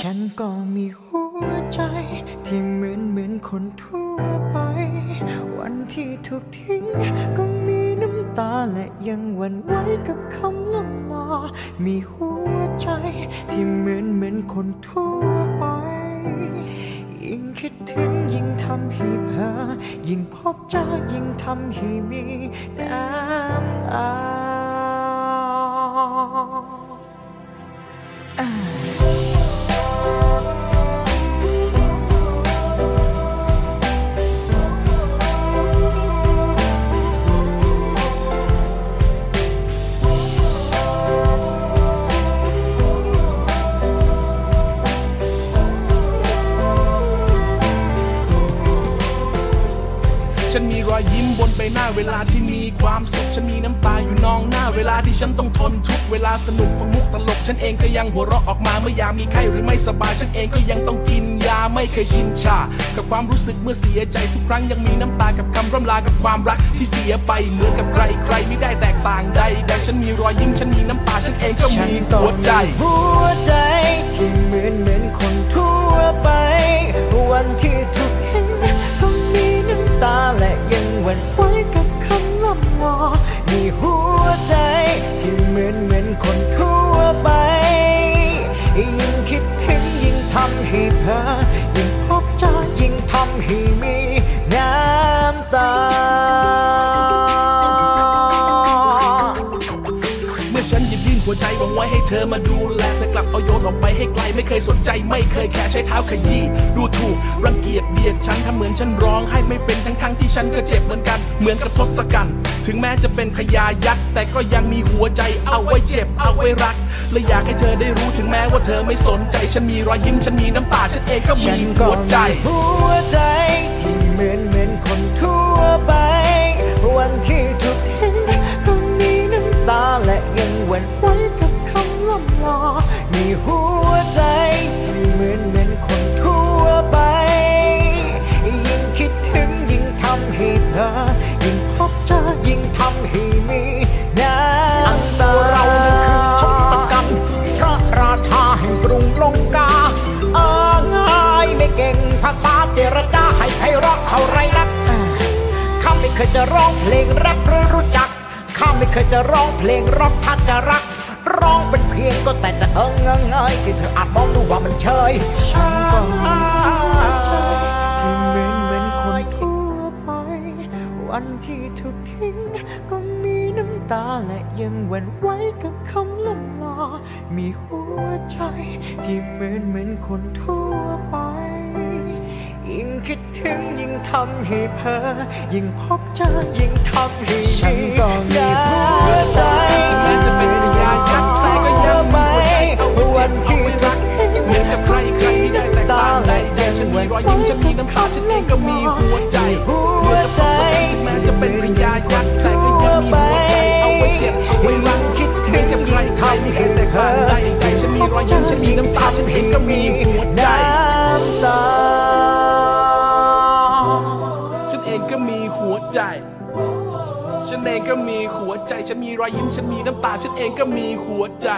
ฉันก็มีหัวใจที่เหมือนเหมือนคนทั่วไป วันที่ถูกทิ้งก็มีน้ำตาและยังหวั่นไหวกับคำล่ำลา มีหัวใจที่เหมือนเหมือนคนทั่วไป ยิ่งคิดถึงยิ่งทำให้เพ้อยิ่งพบเจอยิ่งทำให้มีน้ำตา ฉันมีรอยยิ้มบนใบหน้าเวลาที่มีความสุข ฉันมีน้ำตาอยู่นองหน้า เวลาที่ฉันต้องทนทุกเวลาสนุกฟังมุกตลก ฉันเองก็ยังหัวเราะออกมาเมื่อยามมีไข้หรือไม่สบาย ฉันเองก็ยังต้องกินยาไม่เคยชินชา กับความรู้สึกเมื่อเสียใจทุกครั้งยังมีน้ำตากับคำร่ำลากับความรักที่เสียไปเหมือนกับใครใครไม่ได้แตกต่างใดแต่ฉันมีรอยยิ้มฉันมีน้ำตาฉันเองก็มีหัวใจ หัวใจที่เหมือนเหมือนคน คนทั่วไป ยิ่งคิดถึงยิ่งทำให้เพ้อยิ่งพบเจอยิ่งทำให้ หัวใจวังไว้ให้เธอมาดูแลเธอกลับเอาโยนออกไปให้ไกลไม่เคยสนใจไม่เคยแค่ใช้เท้าขยี้ดูถูกรังเกียจเบียดฉันทำเหมือนฉันร้องให้ไม่เป็นทั้งทั้งที่ฉันก็เจ็บเหมือนกันเหมือนกับทศกัณฐ์ถึงแม้จะเป็นขยายักษ์แต่ก็ยังมีหัวใจเอาไว้เจ็บเอาไว้รัก และอยากให้เธอได้รู้ถึงแม้ว่าเธอไม่สนใจฉันมีรอยยิ้มฉันมีน้ำตาฉันเองก็มีหัวใจหัวใจที่ ยิ่งพบเจอยิ่งทำให้มีน้ำตาเราคือทศกัณฐ์พระราชาแห่งกรุงลงกาเออง่ายไม่เก่งภาษาเจรจาให้ไพเราะเท่าไรนักข้าไม่เคยจะร้องเพลงรักหรือรู้จักข้าไม่เคยจะร้องเพลงร็อกถ้าจะรัก ร้องเป็นเพียงก็แต่จะเอิงเงยเงยที่เธออาจมองดูว่ามันเชยฉันก็ วันที่ถูกทิ้ง ก็มีน้ำตาและยังหวั่นไหวกับคำล่ำลามีหัวใจที่เหมือนเหมือนคนทั่วไป ยิ่งคิดถึงยิ่งทำให้เพ้อยิ่งพบเจอยิ่งทำให้ฉันก็มีหัวใจแม้จะเป็นพยายักษ์แต่ก็ยังมีหัวใจเอาไว้วันที่รักเหมือนกับใครใครไม่ได้แตกต่างใดแต่ฉันมีรอยยิ้มฉันมีน้ำตาฉันเองก็มีหัว ฉันมีน้ำตาฉันเองก็มีหัวใจน้ำตา ฉันเองก็มีหัวใจ ฉันเองก็มีหัวใจ ฉันมีรอยยิ้ม ฉันมีน้ำตา ฉันเองก็มีหัวใจ